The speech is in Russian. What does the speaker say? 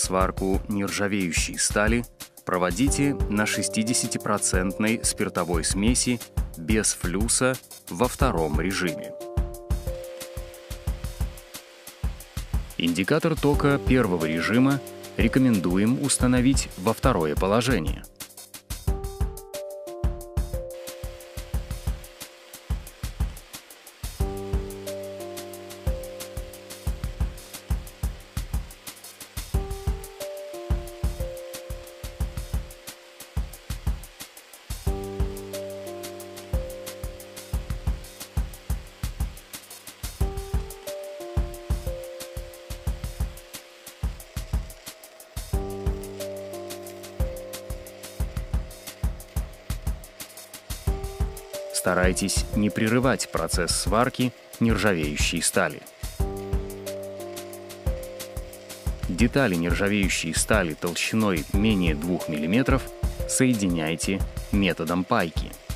Сварку нержавеющей стали проводите на 60% спиртовой смеси без флюса во втором режиме. Индикатор тока первого режима рекомендуем установить во второе положение – Старайтесь не прерывать процесс сварки нержавеющей стали. Детали нержавеющей стали толщиной менее 2 мм соединяйте методом пайки –